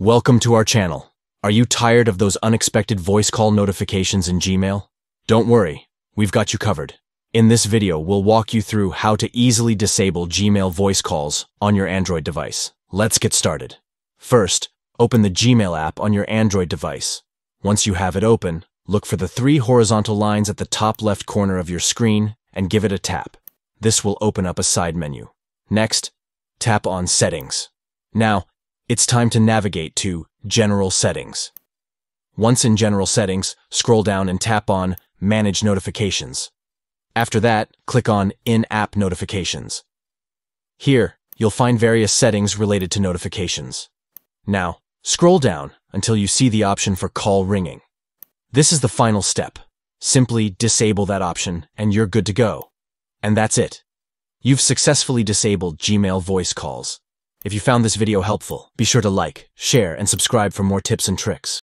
Welcome to our channel. Are you tired of those unexpected voice call notifications in Gmail? Don't worry, we've got you covered. In this video, we'll walk you through how to easily disable Gmail voice calls on your Android device. Let's get started. First, open the Gmail app on your Android device. Once you have it open, look for the three horizontal lines at the top left corner of your screen and give it a tap. This will open up a side menu. Next, tap on Settings. Now, it's time to navigate to General Settings. Once in General Settings, scroll down and tap on Manage Notifications. After that, click on In-App Notifications. Here, you'll find various settings related to notifications. Now, scroll down until you see the option for Call Ringing. This is the final step. Simply disable that option and you're good to go. And that's it. You've successfully disabled Gmail voice calls. If you found this video helpful, be sure to like, share, and subscribe for more tips and tricks.